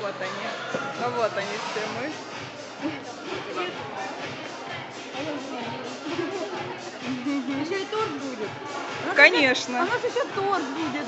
Вот они а вот они все мы. Еще и торт будет. Конечно. А у нас еще торт будет.